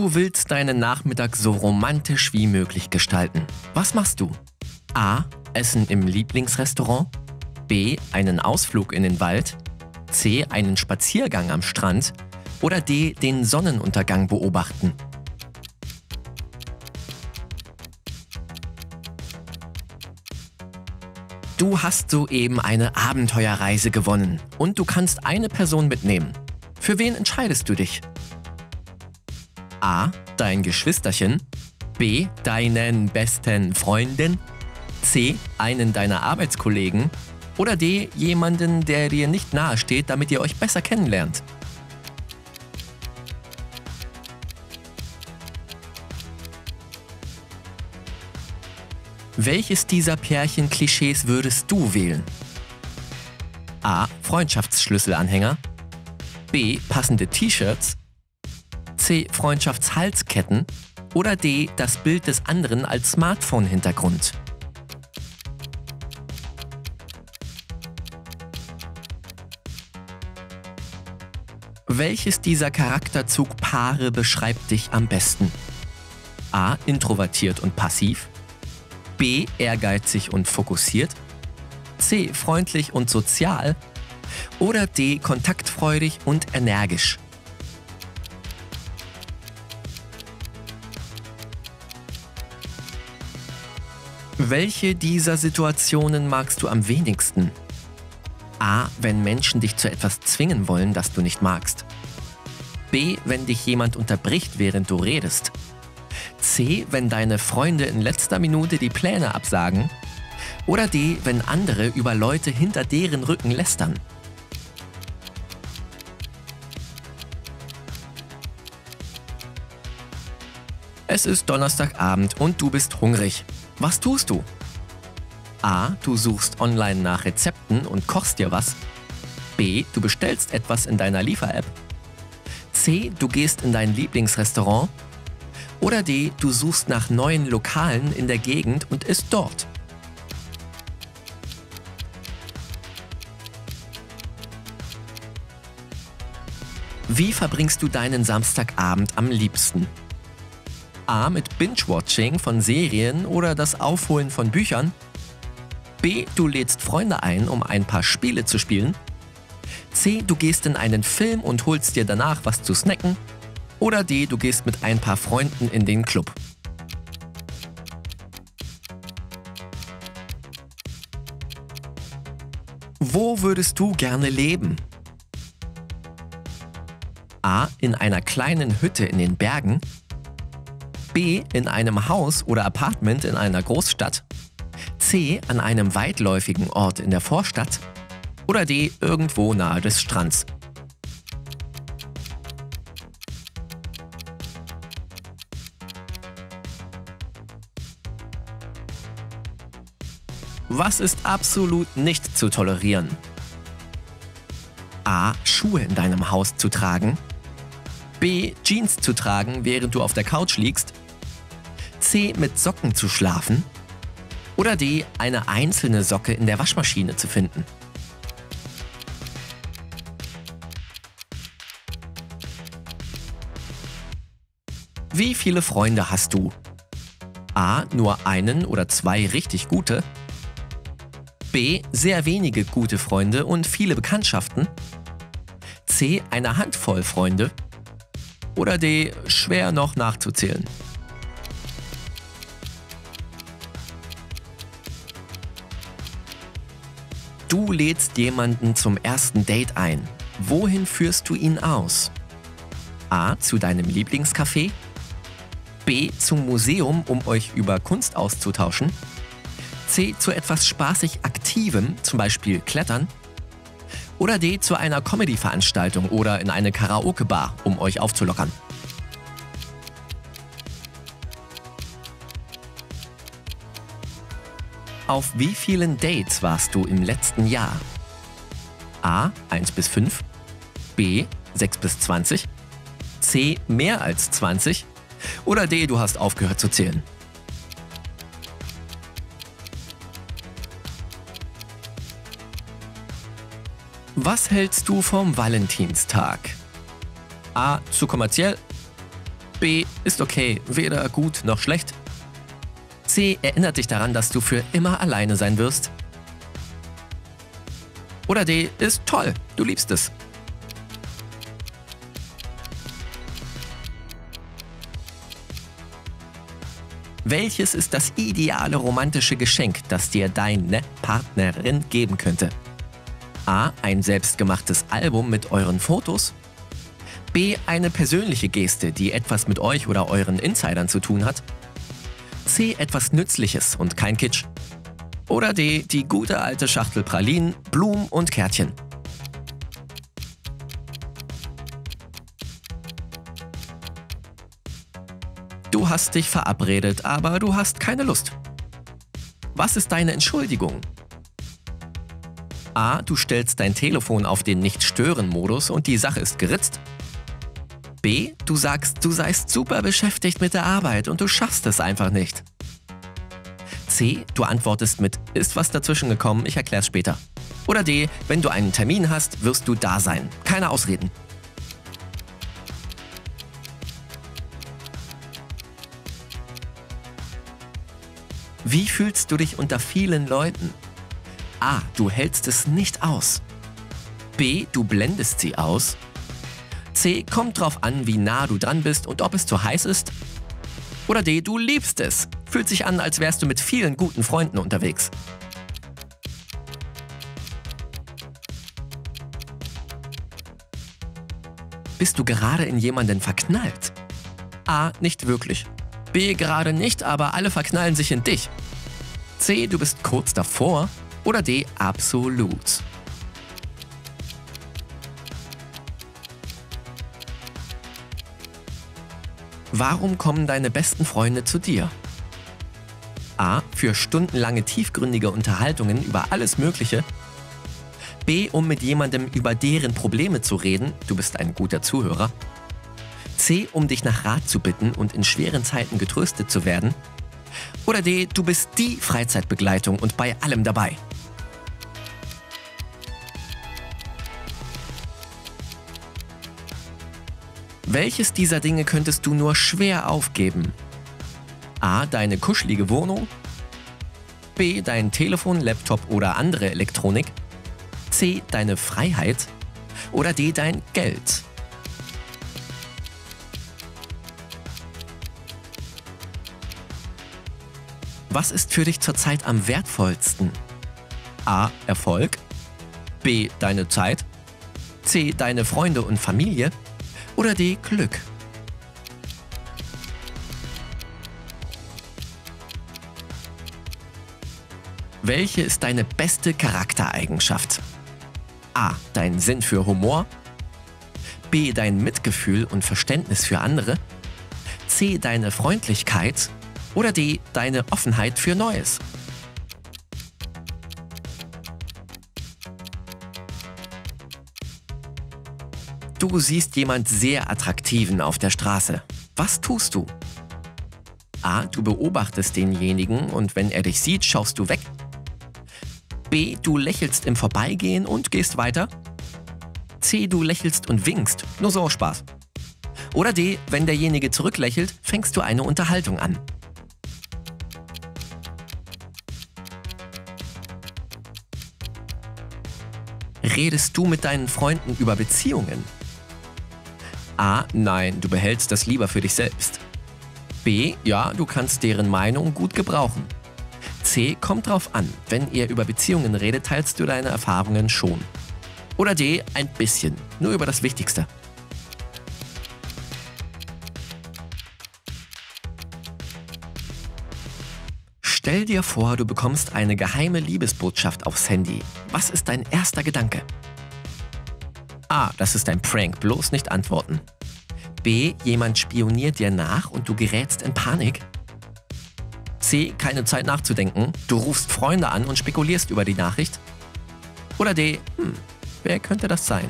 Du willst deinen Nachmittag so romantisch wie möglich gestalten. Was machst du? A. Essen im Lieblingsrestaurant. B. Einen Ausflug in den Wald. C. Einen Spaziergang am Strand. Oder D. Den Sonnenuntergang beobachten. Du hast soeben eine Abenteuerreise gewonnen und du kannst eine Person mitnehmen. Für wen entscheidest du dich? A. Dein Geschwisterchen. B. Deinen besten Freundin. C. Einen deiner Arbeitskollegen. Oder D. Jemanden, der dir nicht nahe steht, damit ihr euch besser kennenlernt. Welches dieser Pärchen-Klischees würdest du wählen? A. Freundschaftsschlüsselanhänger. B. Passende T-Shirts. C. Freundschaftshalsketten. Oder D. Das Bild des anderen als Smartphone-Hintergrund. Welches dieser Charakterzugpaare beschreibt dich am besten? A. Introvertiert und passiv. B. Ehrgeizig und fokussiert. C. Freundlich und sozial. Oder D. Kontaktfreudig und energisch. Welche dieser Situationen magst du am wenigsten? A. Wenn Menschen dich zu etwas zwingen wollen, das du nicht magst. B. Wenn dich jemand unterbricht, während du redest. C, wenn deine Freunde in letzter Minute die Pläne absagen. Oder D, wenn andere über Leute hinter deren Rücken lästern. Es ist Donnerstagabend und du bist hungrig. Was tust du? A. Du suchst online nach Rezepten und kochst dir was. B. Du bestellst etwas in deiner Liefer-App. C. Du gehst in dein Lieblingsrestaurant. Oder D, du suchst nach neuen Lokalen in der Gegend und isst dort. Wie verbringst du deinen Samstagabend am liebsten? A. Mit Binge-Watching von Serien oder das Aufholen von Büchern. B. Du lädst Freunde ein, um ein paar Spiele zu spielen. C. Du gehst in einen Film und holst dir danach was zu snacken. Oder D, du gehst mit ein paar Freunden in den Club. Wo würdest du gerne leben? A. In einer kleinen Hütte in den Bergen. B. In einem Haus oder Apartment in einer Großstadt. C. An einem weitläufigen Ort in der Vorstadt. Oder D. Irgendwo nahe des Strands. Was ist absolut nicht zu tolerieren? A. Schuhe in deinem Haus zu tragen. B. Jeans zu tragen, während du auf der Couch liegst. C. Mit Socken zu schlafen. Oder D. Eine einzelne Socke in der Waschmaschine zu finden. Wie viele Freunde hast du? A. Nur einen oder zwei richtig gute. B. Sehr wenige gute Freunde und viele Bekanntschaften. C. Eine Handvoll Freunde. Oder D. Schwer noch nachzuzählen. Du lädst jemanden zum ersten Date ein. Wohin führst du ihn aus? A. Zu deinem Lieblingscafé. B. Zum Museum, um euch über Kunst auszutauschen. C. Zu etwas spaßig Aktivem, zum Beispiel Klettern. Oder D. Zu einer Comedy-Veranstaltung oder in eine Karaoke-Bar, um euch aufzulockern. Auf wie vielen Dates warst du im letzten Jahr? A. 1 bis 5. B. 6 bis 20. C. Mehr als 20. Oder D. Du hast aufgehört zu zählen. Was hältst du vom Valentinstag? A. Zu kommerziell. B. Ist okay, weder gut noch schlecht. C. Erinnert dich daran, dass du für immer alleine sein wirst. Oder D. Ist toll, du liebst es. Welches ist das ideale romantische Geschenk, das dir deine Partnerin geben könnte? A. Ein selbstgemachtes Album mit euren Fotos. B. Eine persönliche Geste, die etwas mit euch oder euren Insidern zu tun hat. C. Etwas Nützliches und kein Kitsch. Oder D. Die gute alte Schachtel Pralinen, Blumen und Kärtchen. Du hast dich verabredet, aber du hast keine Lust. Was ist deine Entschuldigung? A. Du stellst dein Telefon auf den Nicht-Stören-Modus und die Sache ist geritzt. B. Du sagst, du seist super beschäftigt mit der Arbeit und du schaffst es einfach nicht. C. Du antwortest mit Ist was dazwischen gekommen, ich erklär's später. Oder D. Wenn du einen Termin hast, wirst du da sein. Keine Ausreden. Wie fühlst du dich unter vielen Leuten? A. Du hältst es nicht aus. B. Du blendest sie aus. C. Kommt drauf an, wie nah du dran bist und ob es zu heiß ist. Oder D. Du liebst es. Fühlt sich an, als wärst du mit vielen guten Freunden unterwegs. Bist du gerade in jemanden verknallt? A. Nicht wirklich. B. Gerade nicht, aber alle verknallen sich in dich. C. Du bist kurz davor. Oder D. Absolut. Warum kommen deine besten Freunde zu dir? A. Für stundenlange tiefgründige Unterhaltungen über alles Mögliche. B. Um mit jemandem über deren Probleme zu reden. Du bist ein guter Zuhörer. C. Um dich nach Rat zu bitten und in schweren Zeiten getröstet zu werden. Oder D. Du bist die Freizeitbegleitung und bei allem dabei. Welches dieser Dinge könntest du nur schwer aufgeben? A. Deine kuschelige Wohnung. B. Dein Telefon, Laptop oder andere Elektronik. C. Deine Freiheit. Oder D. Dein Geld. Was ist für dich zurzeit am wertvollsten? A. Erfolg. B. Deine Zeit. C. Deine Freunde und Familie oder D. Glück? Welche ist deine beste Charaktereigenschaft? A. Dein Sinn für Humor. B. Dein Mitgefühl und Verständnis für andere. C. Deine Freundlichkeit. Oder D. Deine Offenheit für Neues. Du siehst jemand sehr attraktiven auf der Straße. Was tust du? A. Du beobachtest denjenigen und wenn er dich sieht, schaust du weg. B. Du lächelst im Vorbeigehen und gehst weiter. C. Du lächelst und winkst. Nur so Spaß. Oder D. Wenn derjenige zurücklächelt, fängst du eine Unterhaltung an. Redest du mit deinen Freunden über Beziehungen? A. Nein, du behältst das lieber für dich selbst. B. Ja, du kannst deren Meinung gut gebrauchen. C. Kommt drauf an. Wenn ihr über Beziehungen redet, teilst du deine Erfahrungen schon. Oder D. Ein bisschen. Nur über das Wichtigste. Stell dir vor, du bekommst eine geheime Liebesbotschaft aufs Handy. Was ist dein erster Gedanke? A. Das ist ein Prank, bloß nicht antworten. B. Jemand spioniert dir nach und du gerätst in Panik. C. Keine Zeit nachzudenken. Du rufst Freunde an und spekulierst über die Nachricht. Oder D. Hm, wer könnte das sein?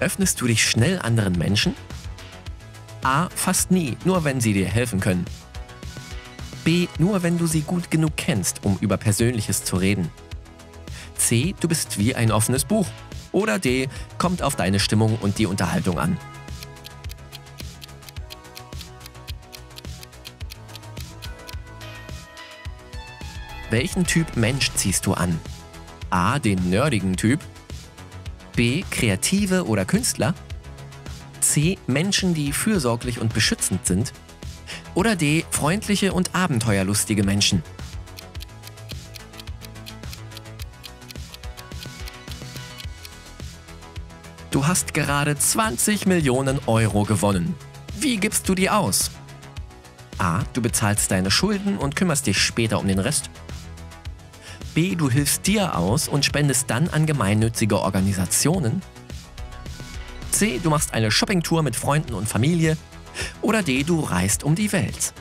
Öffnest du dich schnell anderen Menschen? A. Fast nie, nur wenn sie dir helfen können. B. Nur wenn du sie gut genug kennst, um über Persönliches zu reden. C. Du bist wie ein offenes Buch. Oder D. Kommt auf deine Stimmung und die Unterhaltung an. Welchen Typ Mensch ziehst du an? A. Den nerdigen Typ. B. Kreative oder Künstler. C. Menschen, die fürsorglich und beschützend sind. Oder D. Freundliche und abenteuerlustige Menschen. Du hast gerade 20 Millionen Euro gewonnen. Wie gibst du die aus? A. Du bezahlst deine Schulden und kümmerst dich später um den Rest. B. Du hilfst dir aus und spendest dann an gemeinnützige Organisationen. C. Du machst eine Shoppingtour mit Freunden und Familie. Oder D. Du reist um die Welt.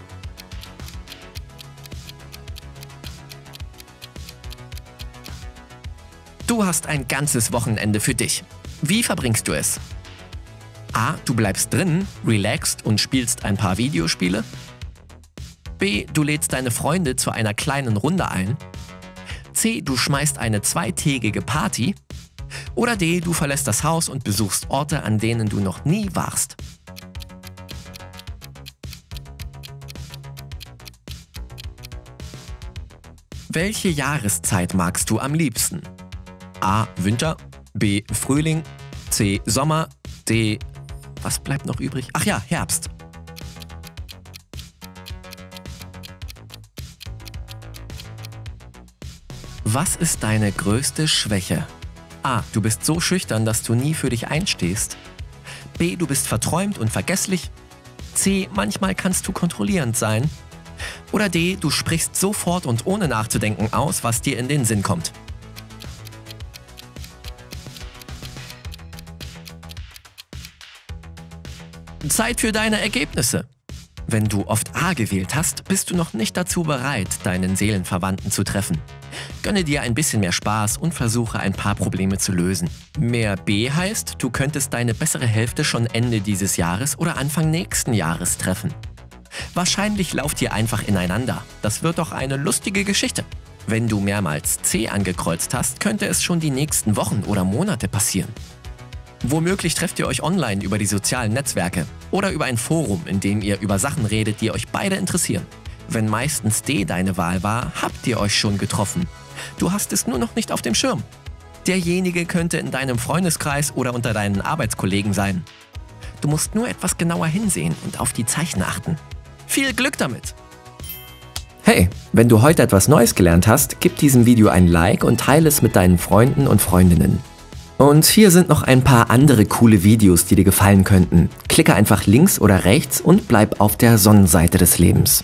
Du hast ein ganzes Wochenende für dich. Wie verbringst du es? A. Du bleibst drin, relaxst und spielst ein paar Videospiele. B. Du lädst deine Freunde zu einer kleinen Runde ein. C. Du schmeißt eine zweitägige Party. Oder D. Du verlässt das Haus und besuchst Orte, an denen du noch nie warst. Welche Jahreszeit magst du am liebsten? A. Winter, B. Frühling, C. Sommer, D. Was bleibt noch übrig? Ach ja, Herbst. Was ist deine größte Schwäche? A. Du bist so schüchtern, dass du nie für dich einstehst. B. Du bist verträumt und vergesslich. C. Manchmal kannst du kontrollierend sein. Oder D. Du sprichst sofort und ohne nachzudenken aus, was dir in den Sinn kommt. Zeit für deine Ergebnisse. Wenn du oft A gewählt hast, bist du noch nicht dazu bereit, deinen Seelenverwandten zu treffen. Gönne dir ein bisschen mehr Spaß und versuche ein paar Probleme zu lösen. Mehr B heißt, du könntest deine bessere Hälfte schon Ende dieses Jahres oder Anfang nächsten Jahres treffen. Wahrscheinlich lauft ihr einfach ineinander. Das wird doch eine lustige Geschichte. Wenn du mehrmals C angekreuzt hast, könnte es schon die nächsten Wochen oder Monate passieren. Womöglich trefft ihr euch online über die sozialen Netzwerke oder über ein Forum, in dem ihr über Sachen redet, die euch beide interessieren. Wenn meistens D deine Wahl war, habt ihr euch schon getroffen. Du hast es nur noch nicht auf dem Schirm. Derjenige könnte in deinem Freundeskreis oder unter deinen Arbeitskollegen sein. Du musst nur etwas genauer hinsehen und auf die Zeichen achten. Viel Glück damit! Hey, wenn du heute etwas Neues gelernt hast, gib diesem Video ein Like und teile es mit deinen Freunden und Freundinnen. Und hier sind noch ein paar andere coole Videos, die dir gefallen könnten. Klicke einfach links oder rechts und bleib auf der Sonnenseite des Lebens.